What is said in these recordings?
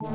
ゆ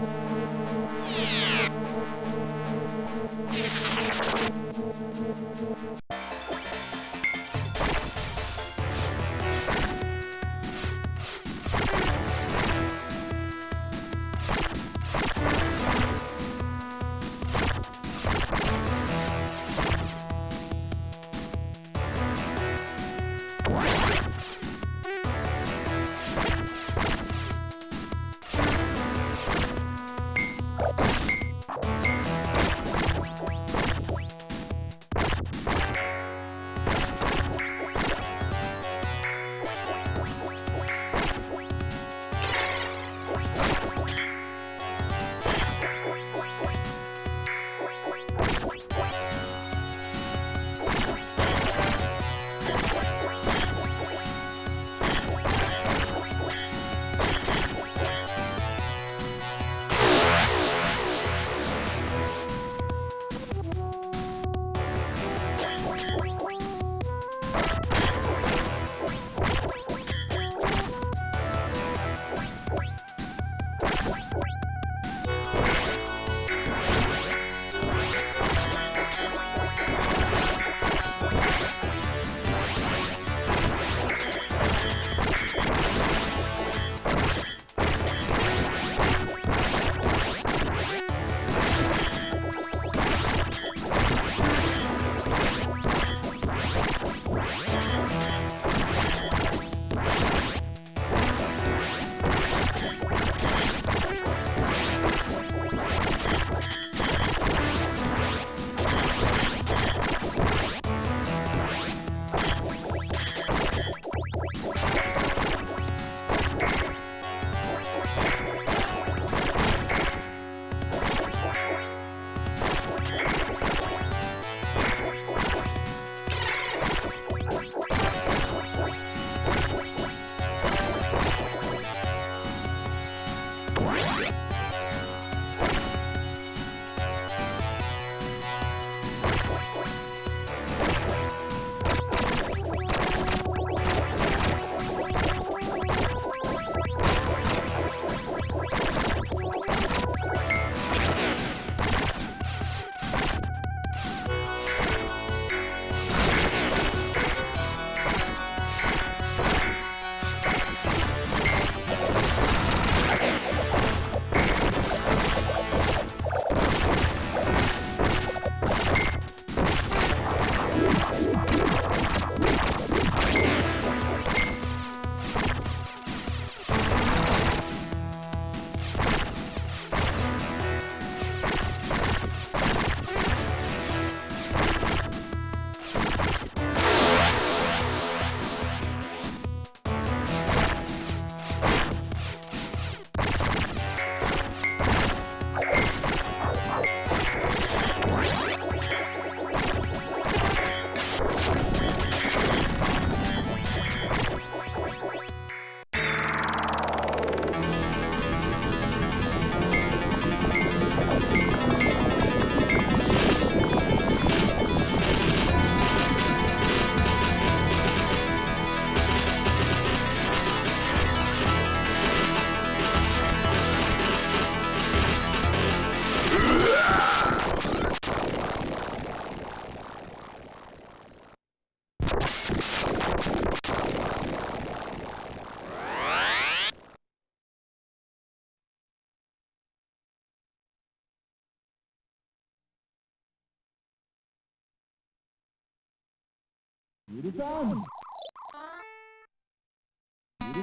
Here it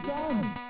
comes.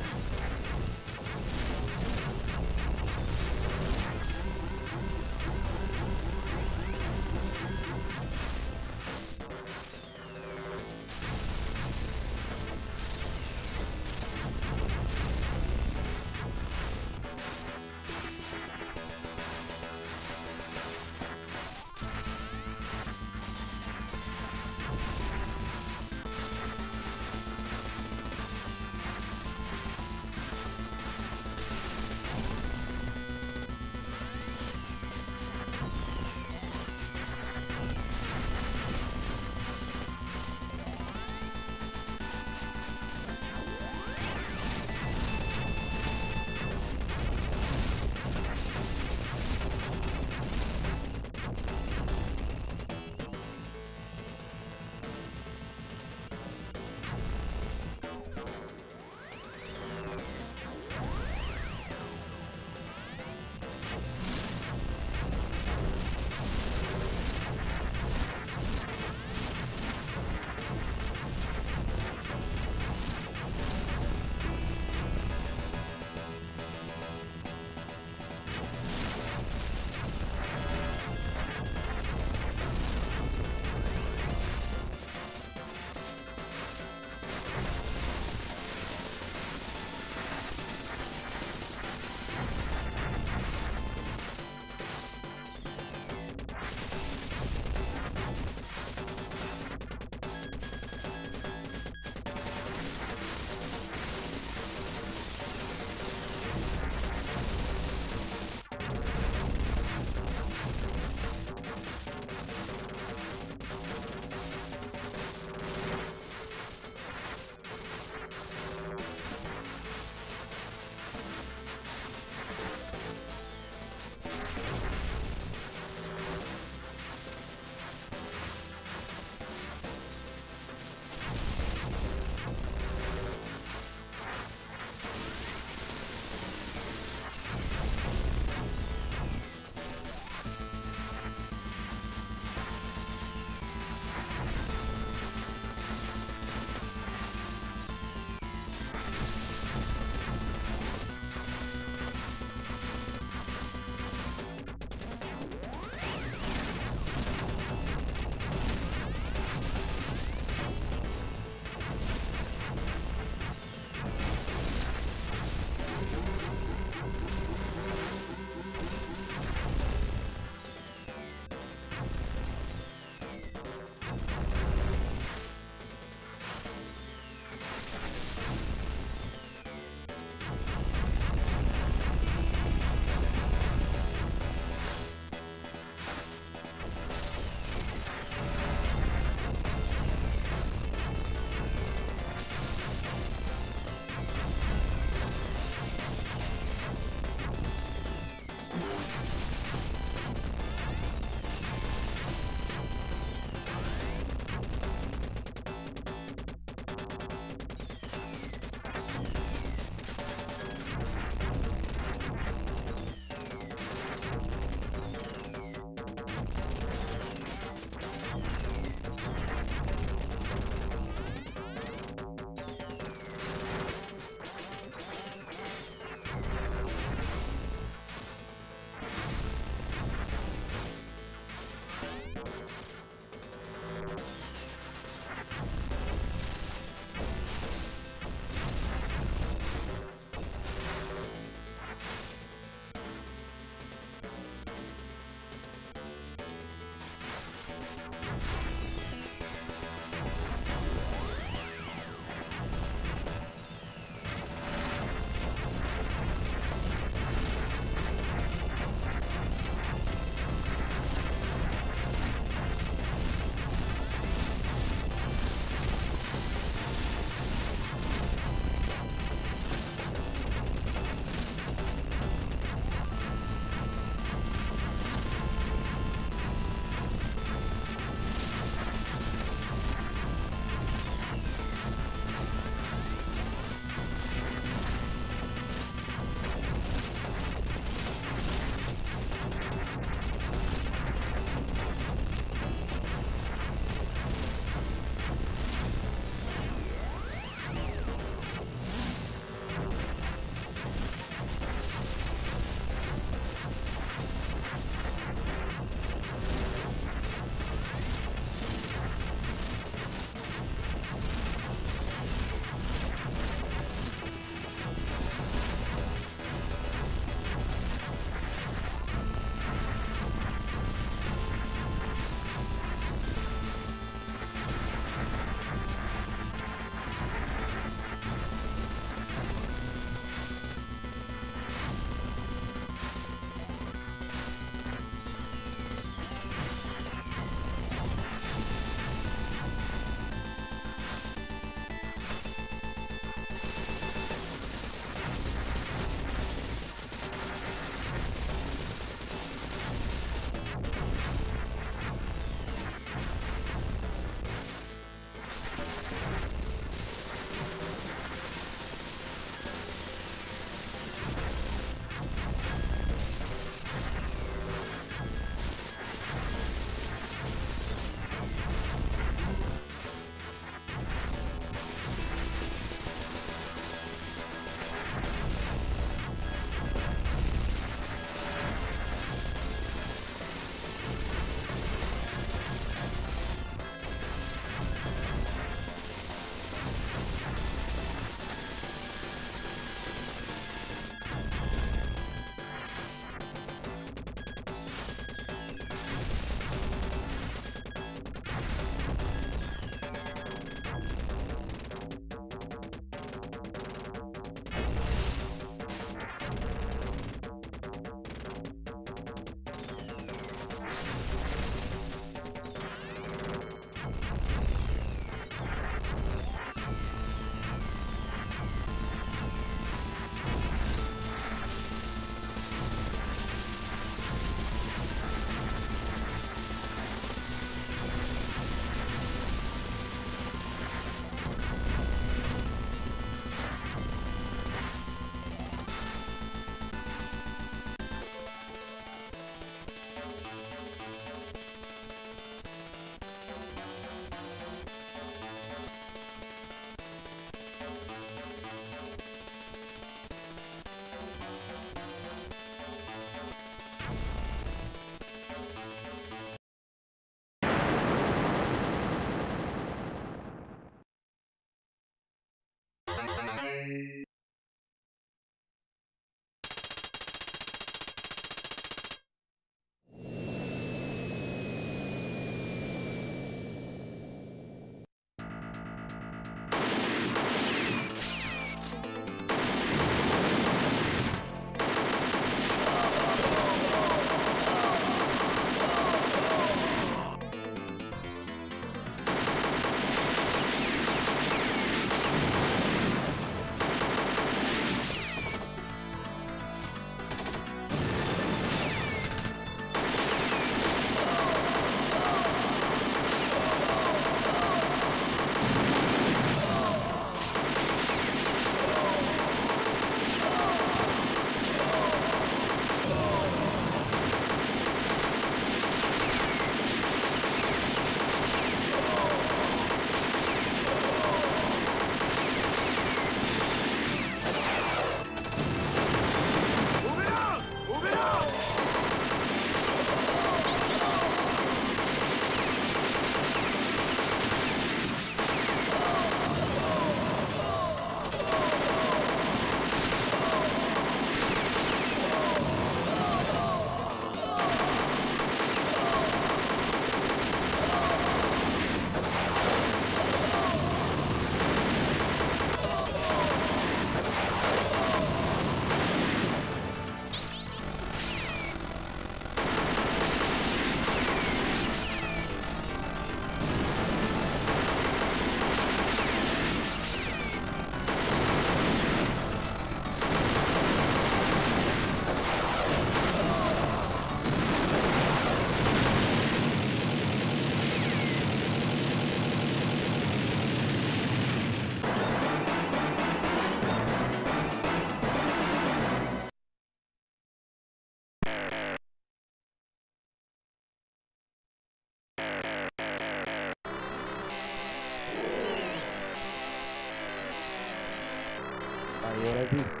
Sounds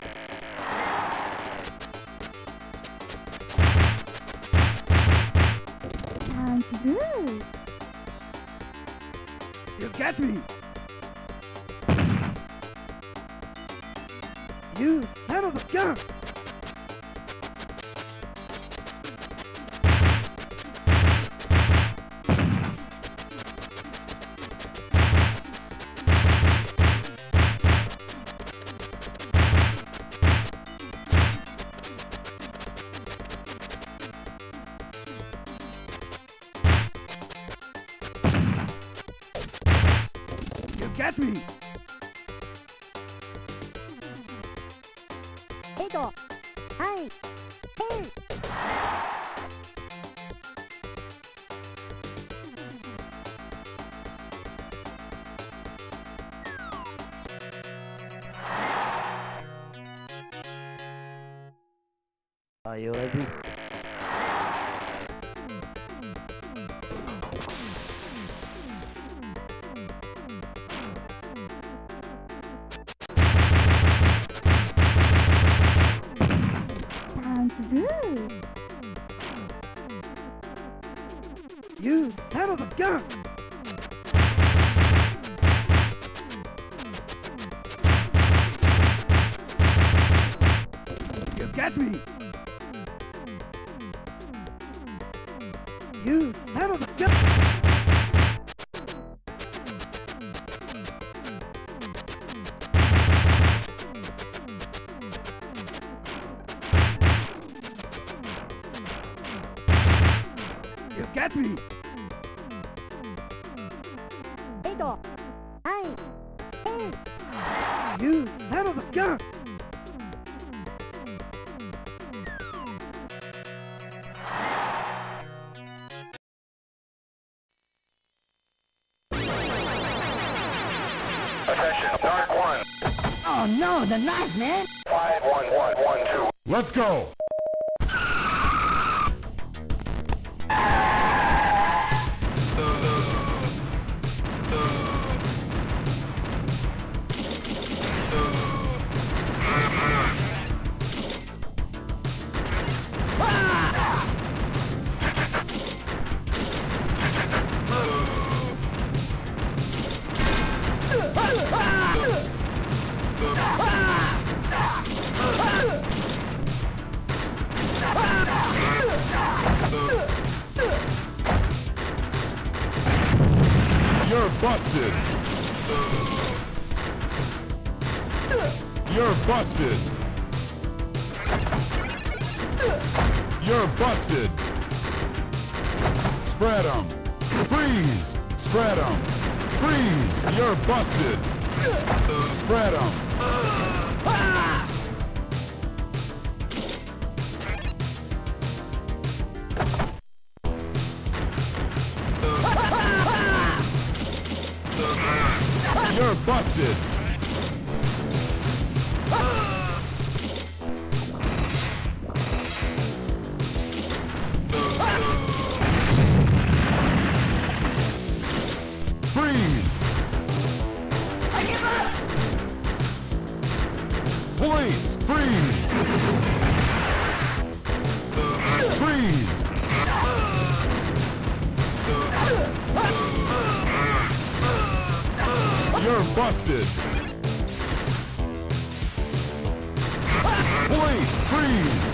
はい。ペン you get me? Eight, nine, ten. You son of a gun! Oh no, the knife, man! Five, one, one, one, two. Let's go! Busted! You're busted! You're busted! Spread Spread 'em! Freeze! Spread 'em! Freeze! You're busted! Spread 'em! You're busted! Police! Freeze!